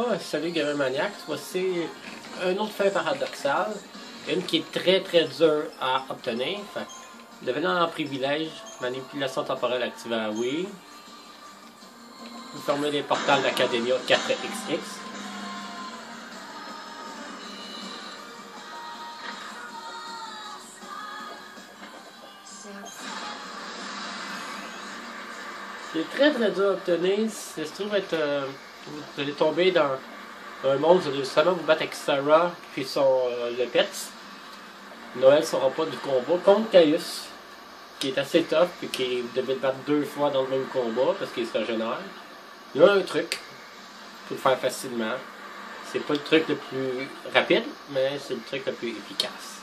Oh, salut Maniac. Voici un autre fin paradoxal. Une qui est très très dure à obtenir. Devenant en privilège, manipulation temporelle activée à oui. Vous fermez les portails d'Academia 4XX. C'est très très dur à obtenir. Ça se trouve être. euh, vous allez tomber dans un monde, vous allez seulement vous battre avec Sarah puis son euh, le Pets. Noël sera pas du combat contre Caius, qui est assez tough puis qui devait le battre deux fois dans le même combat parce qu'il se régénère. Il y a un truc pour le faire facilement. C'est pas le truc le plus rapide, mais c'est le truc le plus efficace.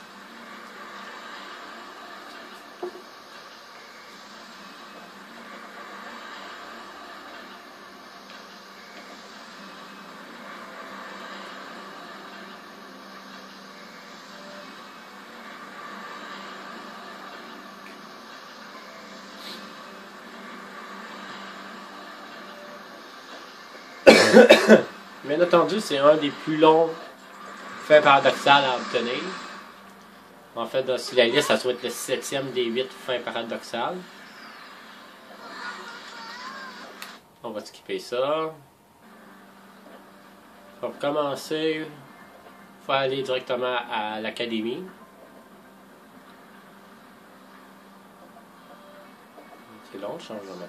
Bien entendu, c'est un des plus longs faits paradoxaux à obtenir. En fait, dans- la liste, ça doit être le septième des huit fins paradoxales. On va skipper ça. Pour commencer, il faut aller directement à l'académie. C'est long le changement.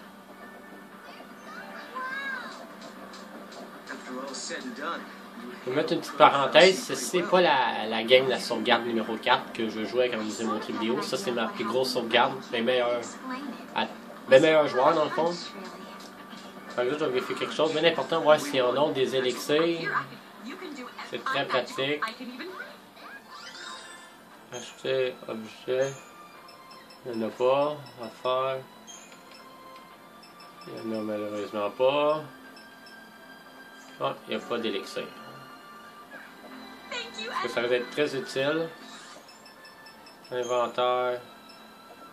Je vais mettre une petite parenthèse, c'est pas la, la game, la sauvegarde numéro 4 que je jouais quand je vous ai montré vidéo. Ça, c'est ma plus grosse sauvegarde, mes meilleurs, mes meilleurs joueurs dans le fond. Fait là, je quelque chose bien important, voir s'ils en ont des élixirs. C'est très pratique. Acheter, objet. Il n'y en a pas. Affaire. Il n'y en a malheureusement pas. Ah, il n'y a pas d'élixir. Ça va être très utile. Inventaire.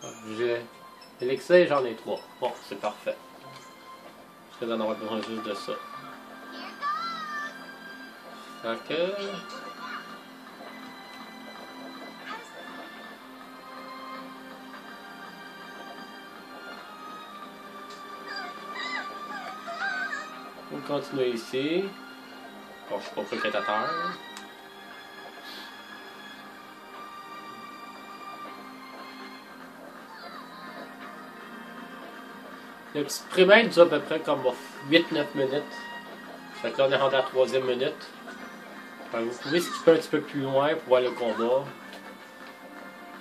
Objet. Élixir, j'en ai trois. Bon, c'est parfait. Je vais en avoir besoin juste de ça. Fait que... continuer ici. Bon, je suis pas propriétaire. Le petit primaire dure à peu près comme 8-9 minutes. Fait que là, on est rendu à la troisième minute. Vous pouvez skipper un petit peu plus loin pour voir le combat.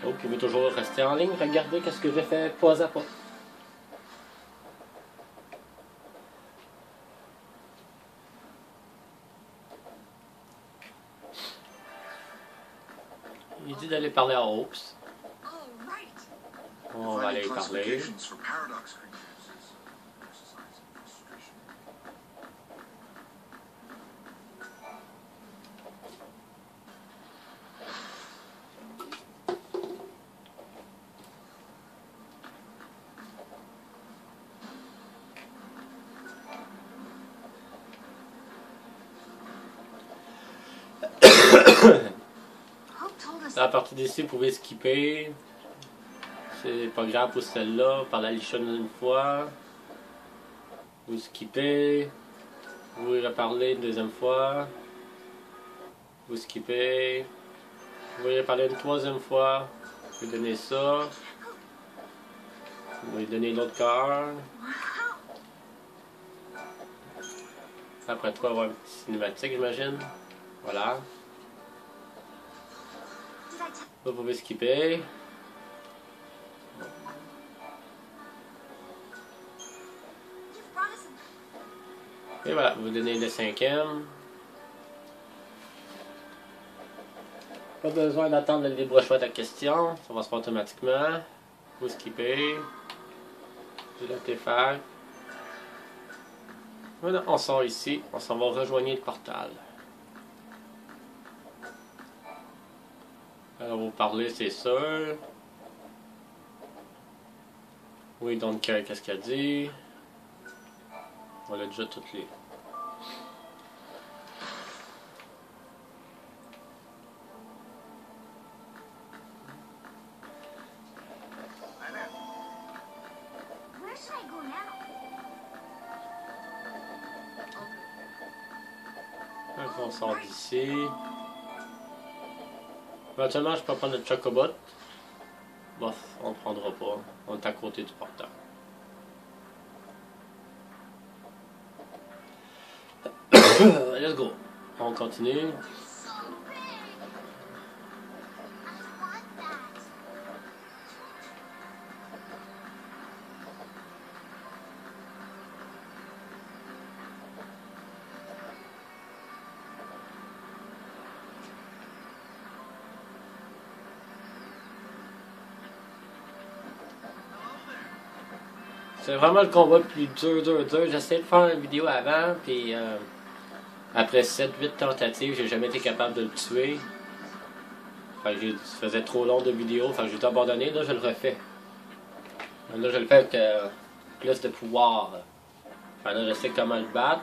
Oh, vous pouvez toujours rester en ligne, regardez qu'est-ce que j'ai fait pas à pas. D'aller parler à Ops. On va aller parler. À partir d'ici, vous pouvez skipper. C'est pas grave pour celle-là. Par la lichonne une fois. Vous skippez. Vous reparlez une deuxième fois. Vous skippez. Vous reparlez une troisième fois. Vous donnez ça. Vous lui donnez l'autre cœur. Après toi, avoir une petite cinématique, j'imagine. Voilà. Vous pouvez skipper. Et voilà, vous donnez le cinquième. Pas besoin d'attendre le libre choix de la question, ça va se faire automatiquement. Vous skippez. L'artefact. Voilà, on sort ici, on s'en va rejoindre le portal. Euh, vous parlez, c'est seul. Oui, donc, euh, qu'est-ce qu'elle dit? On a déjà toutes les... Hein, on sort d'ici. Éventuellement, je peux prendre le chocobot. Bof, on ne prendra pas. On est à côté du porteur. Let's go. On continue. Vraiment le combat le plus dur, dur, dur. J'essayais de faire une vidéo avant, puis euh, après 7-8 tentatives, j'ai jamais été capable de le tuer. Fait que ça faisait trop long de vidéo, fait que j'ai tout abandonné. Là, je le refais. Là, je le fais avec euh, plus de pouvoir. Fait là, je sais comment le battre.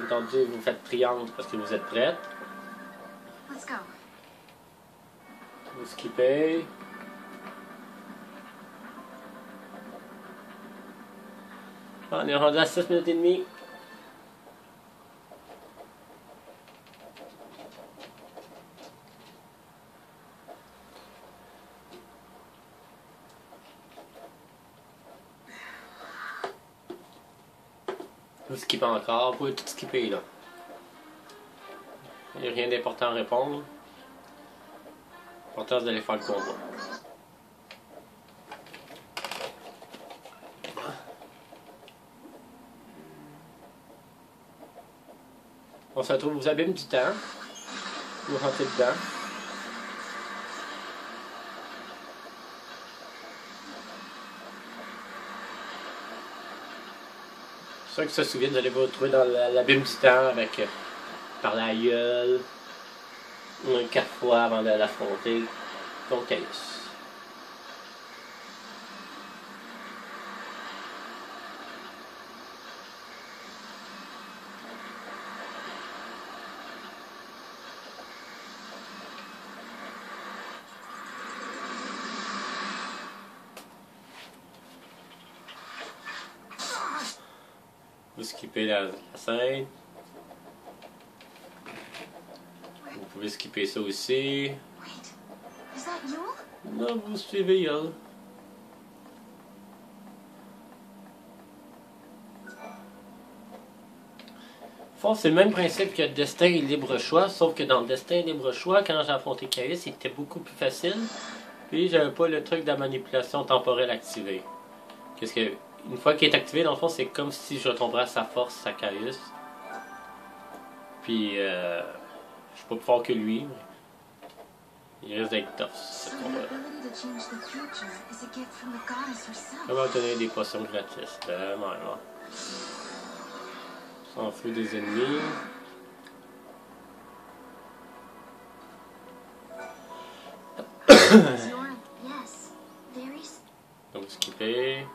Entendu, vous faites triangle parce que vous êtes prête. Let's go. Vous skippez. On est rendu à 6 minutes et demie. Vous skippez encore, vous pouvez tout skipper là. Il n'y a rien d'important à répondre. L'important c'est d'aller faire le combat. On se retrouve aux abîmes du temps. Vous rentrez dedans. Ceux qui se souviennent, vous allez vous retrouver dans la- l'abîme du temps avec euh, par la gueule. Quatre fois avant de l'affronter. Donc, Caius. Vous skippez la, la scène. Vous pouvez skipper ça aussi. Non, vous suivez. Au fond, c'est le même principe que Destin et Libre Choix, sauf que dans Destin et Libre Choix, quand j'ai affronté Caius, c'était beaucoup plus facile. Puis j'avais pas le truc de la manipulation temporelle activé. Qu'est-ce que. Une fois qu'il est activé, dans le fond, c'est comme si je tomberais à sa force à Caius. Puis euh, je suis pas plus fort que lui, mais il risque d'être tough. ce. Comment obtenir des potions gratis? Tellement, là. S'en fout des ennemis. Donc, skipper.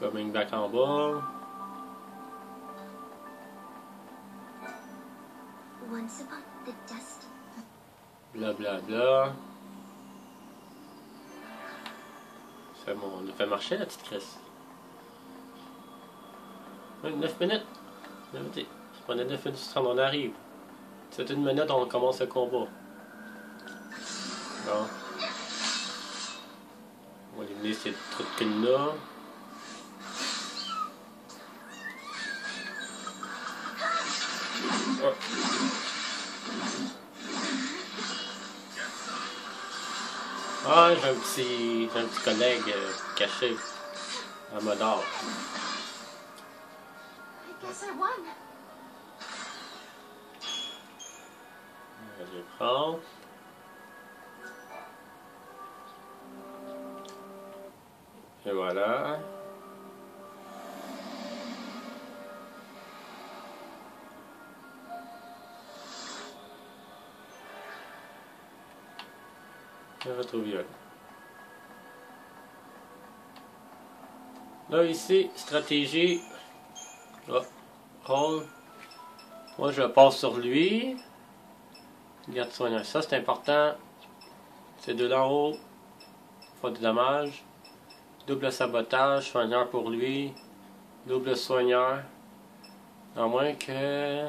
Coming back en bas. Bla bla bla. C'est bon, on a fait marcher la petite Chris. 9 minutes. Ça prenait 9 minutes on arrive. C'est une minute, on commence le combat. Bon. On va éliminer ces trucs là. Oh. Ah, j'ai un petit, un petit collègue euh, caché à Modor. I guess I won. Je vais prendre. Et voilà. Je retrouve Viol. Là, ici, stratégie. Oh, rôle. Moi, je passe sur lui. Garde soignant. Ça, c'est important. C'est deux d'en haut. Pas de dommages. Double sabotage. Soigneur pour lui. Double soigneur. À moins que.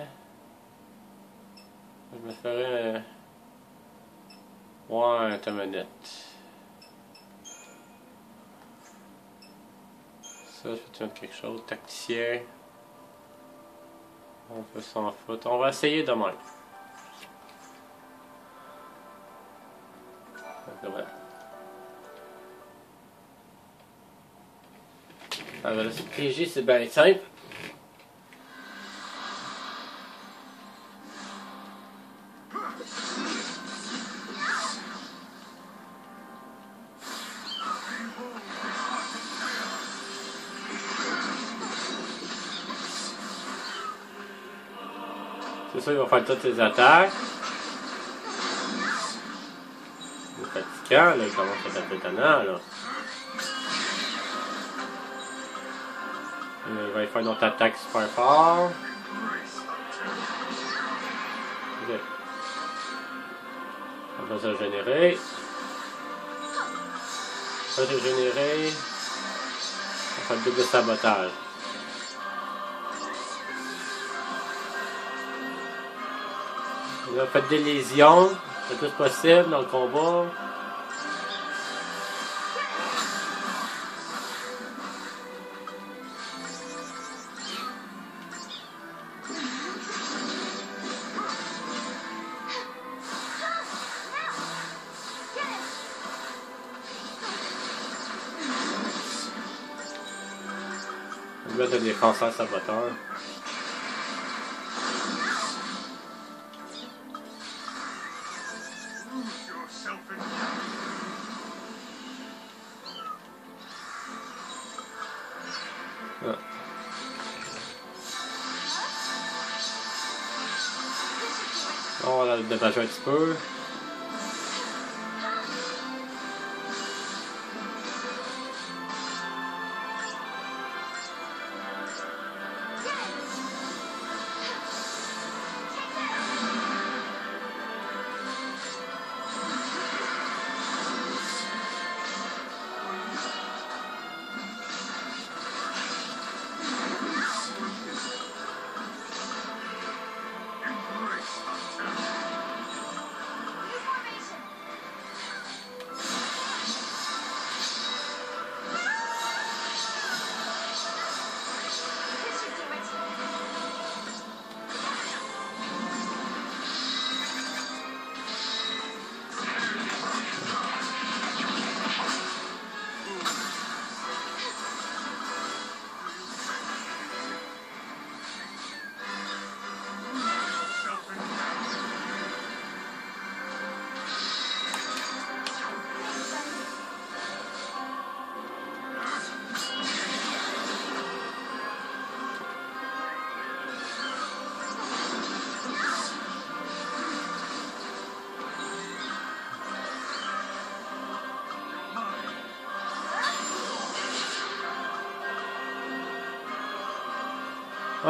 Je me ferais. Ouais, ta manette. Ça, je peux te mettre quelque chose? Tacticien. On peut s'en foutre. On va essayer de même. Donc, voilà. Ah, ben c'est PJ, c'est bien simple. Ça, il va faire toutes les attaques. C'est fatigant, là, il commence à taper étonnant, là. Euh, Il va y faire une autre attaque super fort. Ok. On va se générer. Ça, c'est généré. On va faire le double sabotage. On a fait des lésions, le plus possible dans le combat. On va mettre des défenseurs expo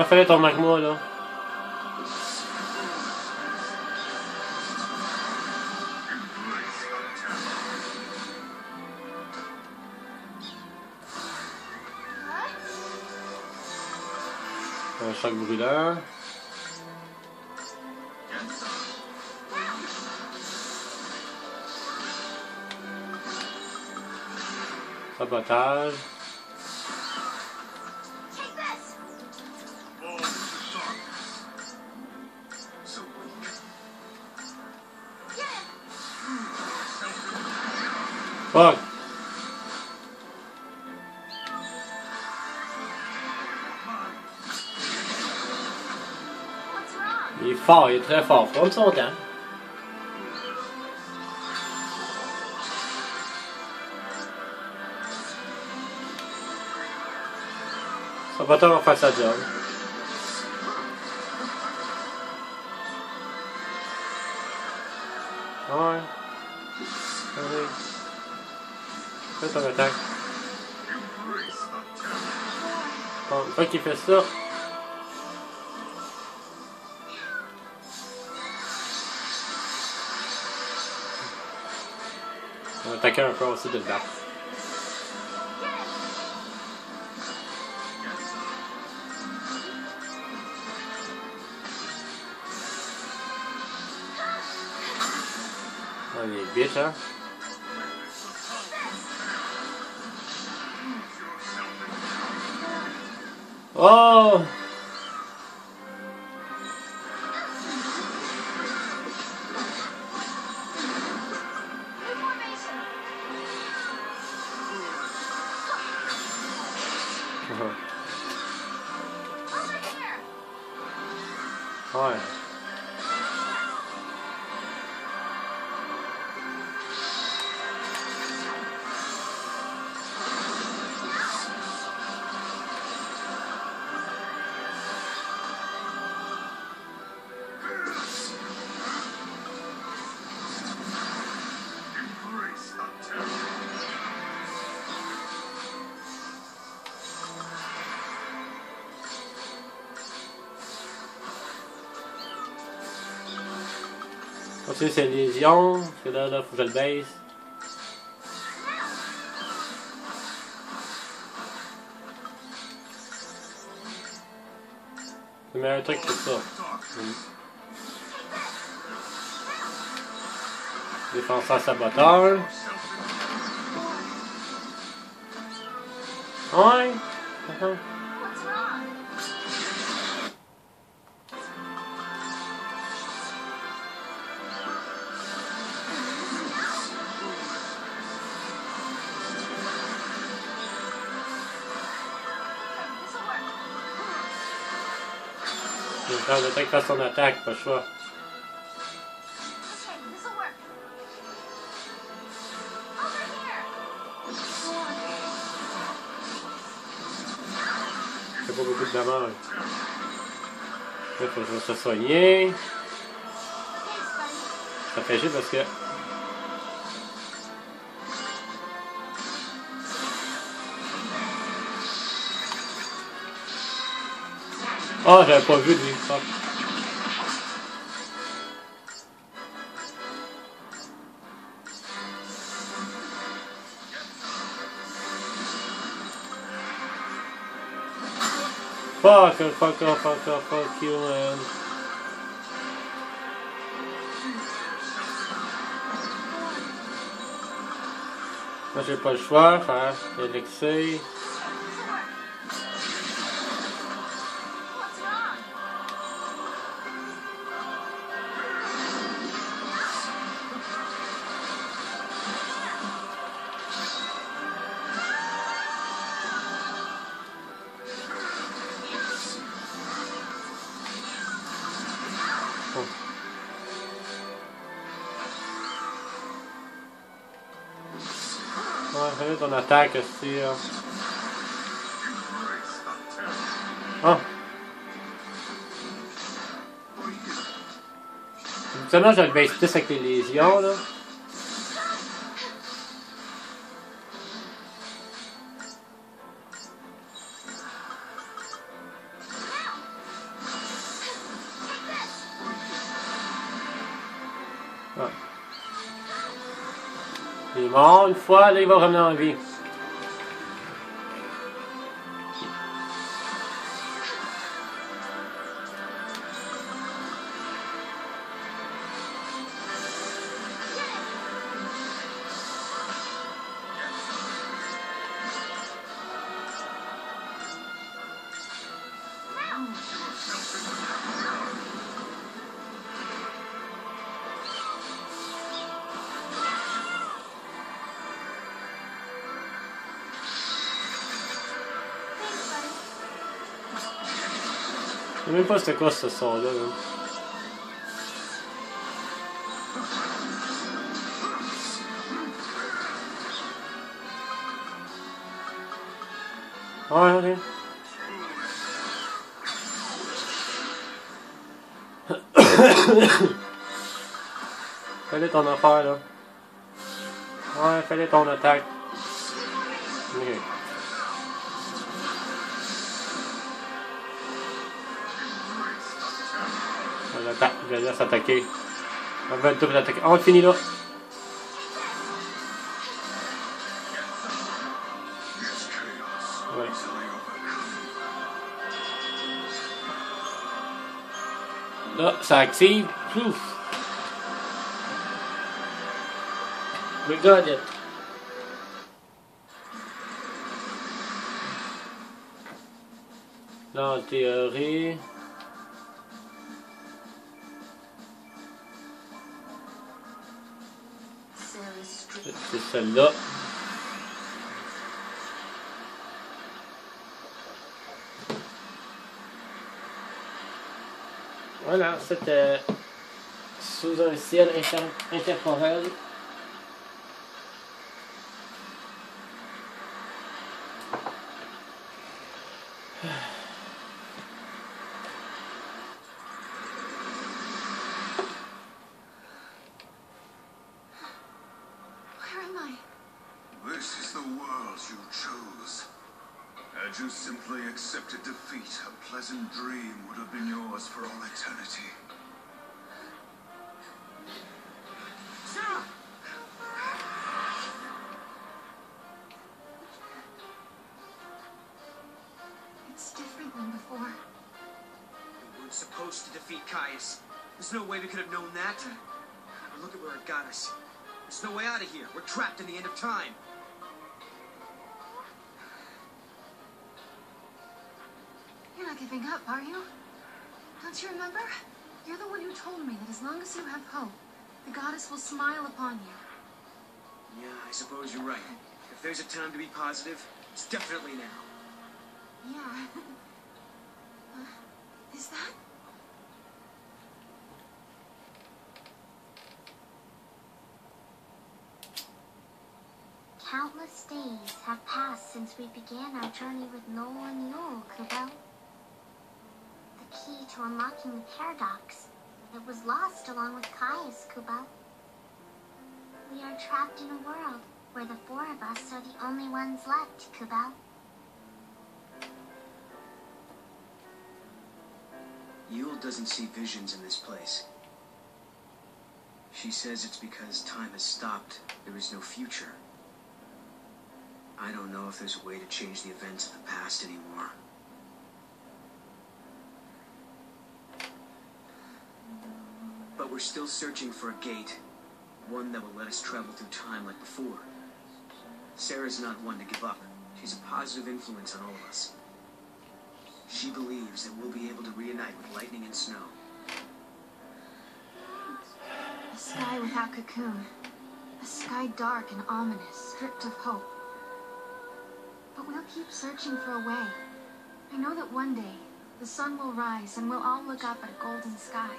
fallait ton avec moi là. Un choc brûlant. Sabotage. Il est fort, il est très fort. Prendre son. Saboteur va faire sa job. Bon, une qu'il fait ça, on attaquer un peu aussi de ah, le Oh! New Ses lésions. Parce que là, là, faut que je le baisse. Le meilleur truc, c'est ça. Défenseur saboteur. Ouais. Est temps de peut-être faire son attaque, pas le choix. Fait pas beaucoup de dommages. Là, faut juste se soigner. Ça fait chier parce que. Ah, j'avais pas vu lui. Fuck. Fuck, fuck fuck fuck you, man. Moi, j'ai pas le choix, l'élixir. This'll Ouais, fallait ton attaque aussi, là. Embrace the terror. Ah! Habituellement, j'ai le base plus avec les lésions, là. Ah. Il est une fois, là, il va revenir en vie. Sais même pas c'était quoi ce son-là. là? Ouais, ok. Ton affaire là. Ouais, fallait ton attaque. Ok. Je la laisse attaquer. On va le double attaquer. On finit là. Là, ça active. Plouf. We got it. Là, en théorie... celle-là. Voilà, c'était sous un ciel inter-. Had you simply accepted defeat, a pleasant dream would have been yours for all eternity. Sarah! It's different than before. We weren't supposed to defeat Caius. There's no way we could have known that. But look at where it got us. There's no way out of here. We're trapped in the end of time. Not giving up, are you? Don't you remember? You're the one who told me that as long as you have hope, the goddess will smile upon you. Yeah, I suppose you're right. If there's a time to be positive, it's definitely now. Yeah. Uh, is that? Countless days have passed since we began our journey with Noel and Yule, Kubo. Key to unlocking the paradox. It was lost along with Caius, Kubo. We are trapped in a world where the four of us are the only ones left, Kubo. Yule doesn't see visions in this place. She says it's because time has stopped. There is no future. I don't know if there's a way to change the events of the past anymore. But we're still searching for a gate. One that will let us travel through time like before. Sarah's not one to give up. She's a positive influence on all of us. She believes that we'll be able to reunite with lightning and snow. A sky without cocoon. A sky dark and ominous, stripped of hope. But we'll keep searching for a way. I know that one day the sun will rise and we'll all look up at a golden sky.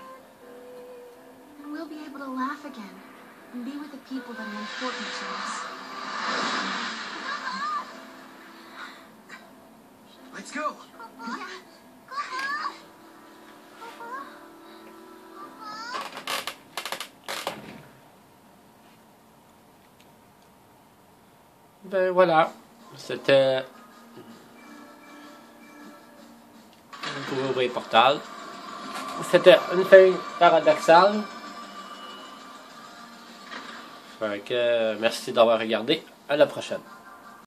And we'll be able to laugh again and be with the people that are important to us. Let's go! Yeah. Ben voilà, c'était. Euh, vous pouvez ouvrir le portal. C'était une fin paradoxale. Que, merci d'avoir regardé. À la prochaine.